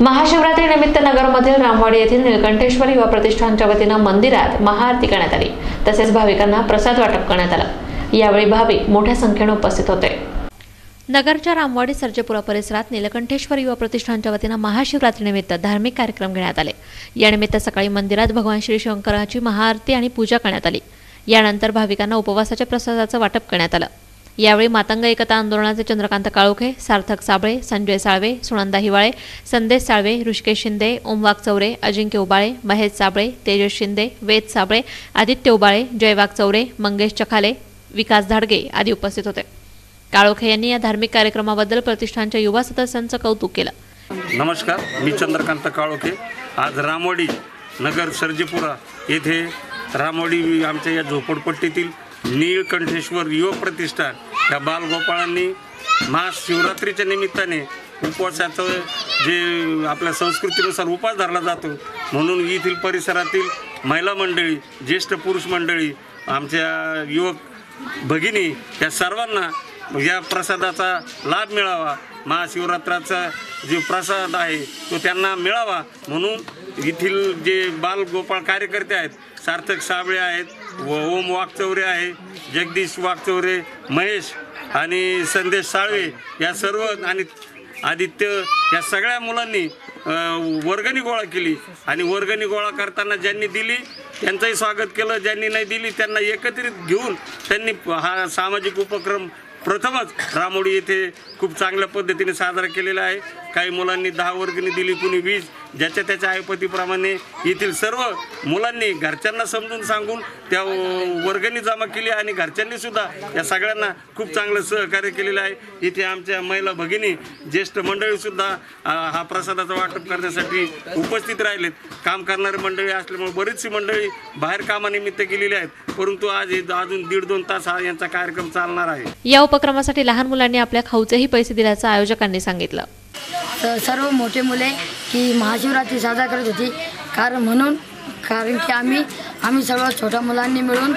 महाशिवरात्री निमित्त नगरमधील रामवाडी येथील निळकंठेश्वर युवा प्रतिष्ठानच्या वतीनं मंदिरात महाआरती करण्यात आली. तसेच भाविकांना प्रसाद वाटप करण्यात आला. यावेळी भाविक मोठ्या संख्येने उपस्थित होते. नगरच्या रामवाडी सर्जेपुरा परिसरात निलकंठेश्वर युवा प्रतिष्ठानच्या वतीनं महाशिवरात्रीनिमित्त धार्मिक कार्यक्रम घेण्यात आले. यानिमित्त सकाळी मंदिरात भगवान श्री शंकराची महाआरती आणि पूजा करण्यात आली. यानंतर भाविकांना उपवासाच्या प्रसादाचं वाटप करण्यात आलं. यावेळी मातंग एकता आंदोलनाचे चंद्रकांत काळोखे सार्थक साबळे संजय साळवे सुनंदा हिवाळे संदेश साळवे ऋषिकेश शिंदे ओमवाग चौरे अजिंक्य उबाळे महेश साबळे तेजस शिंदे वेद साबळे आदित्य उबाळे जयवाग चौरे मंगेश चखाले विकास धाडगे आदी उपस्थित होते. काळोखे यांनी या धार्मिक कार्यक्रमाबद्दल प्रतिष्ठानच्या युवा सदस्यांचं कौतुक केलं. नमस्कार मी चंद्रकांत काळोखे. आज रामवाडी नगर सर्जेपुरा येथे रामवाडी आमच्या या झोपडपट्टीतील नीळकंठेश्वर युवक प्रतिष्ठान या बालगोपाळांनी महाशिवरात्रीच्या निमित्ताने उपवासाचं जे आपल्या संस्कृतीनुसार उपास धरला जातो म्हणून येथील परिसरातील महिला मंडळी ज्येष्ठ पुरुष मंडळी आमच्या युवक भगिनी या सर्वांना या प्रसादाचा लाभ मिळावा. महाशिवरात्राचा जो प्रसाद आहे तो त्यांना मिळावा. म्हणून येथील जे बालगोपाळ कार्यकर्ते आहेत सार्थक साबळे आहेत व ओम वाघचौरे आहे जगदीश वाघचौरे महेश आणि संदेश साळवे या सर्व आणि आदित्य या सगळ्या मुलांनी वर्गणी गोळा केली. आणि वर्गणी गोळा करताना ज्यांनी दिली त्यांचंही स्वागत केलं. ज्यांनी नाही दिली त्यांना एकत्रित घेऊन त्यांनी हा सामाजिक उपक्रम प्रथमच रामोडी येथे खूप चांगल्या पद्धतीने साजरा केलेला आहे. काही मुलांनी दहा वर्गणी दिली कुणी वीज ज्याच्या त्याच्या आयपतीप्रमाणे येथील सर्व मुलांनी घरच्यांना समजून सांगून त्या वर्गणी जमा केली आणि घरच्यांनी सुद्धा या सगळ्यांना खूप चांगलं सहकार्य केलेलं आहे. इथे आमच्या महिला भगिनी ज्येष्ठ मंडळीसुद्धा हा प्रसादाचं वाटप करण्यासाठी उपस्थित राहिलेत. काम करणारी मंडळी असल्यामुळे बरीचशी मंडळी बाहेर कामानिमित्त गेलेली आहेत. परंतु आज अजून दीड दोन तास हा यांचा कार्यक्रम चालणार आहे. या उपक्रमासाठी लहान मुलांनी आपल्या खाऊचेही पैसे दिल्याचं आयोजकांनी सांगितलं. तर सर्व मोठे मुले की महाशिवरात्री साजरा करत होती. कारण म्हणून कारण की आम्ही आम्ही सर्व छोट्या मुलांनी मिळून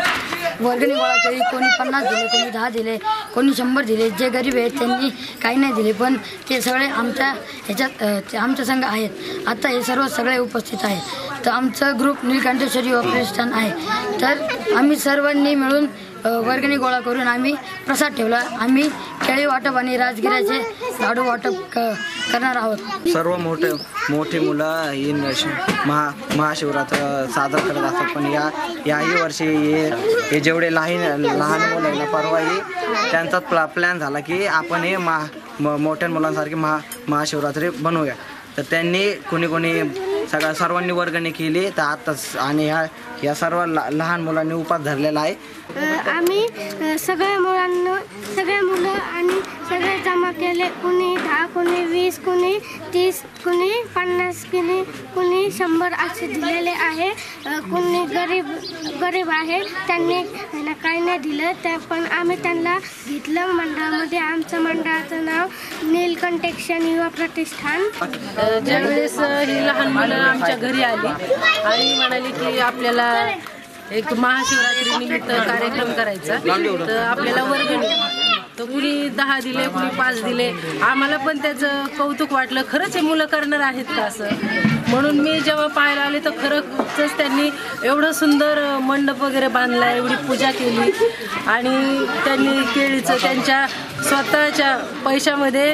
वर्गणी गोळा केली. कोणी पन्नास दिले कोणी दहा दिले कोणी शंभर दिले. जे गरीब आहेत त्यांनी काही नाही दिले. पण ते सगळे आमच्या ह्याच्यात ते आमच्या संघ आहेत. आता हे सर्व सगळे उपस्थित आहेत. तर आमचं ग्रुप नीलकंठेश्वरी ऑपरेशन आहे. तर आम्ही सर्वांनी मिळून वर्गणी गोळा करून आम्ही प्रसाद ठेवला. आम्ही केळी वाटप आणि राजगिऱ्याचे लाडू वाटप क करणार आहोत. सर्व मोठे मोठी मुलं ही महा महाशिवरात्र साजरा करत असतात. पण या याही वर्षी हे हे जेवढे लहान लहान मुलं आहे ना परवाही त्यांचाच प्ला प्लॅन झाला की आपण हे महा म- मोठ्या मुलांसारखी महा महाशिवरात्री बनवूया. तर त्यांनी कोणी कोणी सगळ्या सर्वांनी वर्गणी केली. तर आताच आणि ह्या या सर्व लहान मुलांनी उपास धरलेला आहे. आम्ही सगळ्या मुलांना सगळ्या मुलं आणि सगळे जमा केले. कुणी दहा कुणी वीस कुणी तीस कुणी पन्नास कुणी कुणी शंभर असे दिलेले आहे. कुणी गरीब गरीब आहे. त्यांनी त्यांना काही नाही दिलं. त्या पण आम्ही त्यांना घेतलं मंडळामध्ये. आमचं मंडळाचं नाव नीलकंठेक्षण युवा प्रतिष्ठान. ज्यावेळेस ही लहान मुलं आमच्या घरी आली. आणि म्हणाली की आपल्याला एक महाशिवरात्री निमित्त कार्यक्रम करायचा. तर आपल्याला वर्गणी तर कुणी दहा दिले कुणी पाच दिले. आम्हाला पण त्याचं कौतुक वाटलं. खरंच हे मुलं करणार आहेत का असं? म्हणून मी जेव्हा पाहायला आले तर खरंच त्यांनी एवढं सुंदर मंडप वगैरे बांधला एवढी पूजा केली. आणि त्यांनी केळीचं त्यांच्या स्वतःच्या पैशामध्ये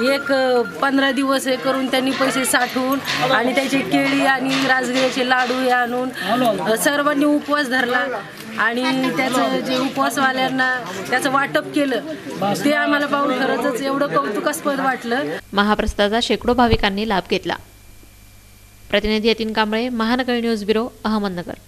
एक पंधरा दिवस हे करून त्यांनी पैसे साठवून आणि त्याची केळी आणि राजगिऱ्याचे लाडू हे आणून सर्वांनी उपवास धरला. आणि त्याचं जे उपवासवाल्यांना त्याचं वाटप केलं ते आम्हाला पाहून खरंच एवढं कौतुकास्पद वाटलं. महाप्रसादाचा शेकडो भाविकांनी लाभ घेतला. प्रतिनिधी यतीन कांबळे महानगर न्यूज ब्युरो अहमदनगर.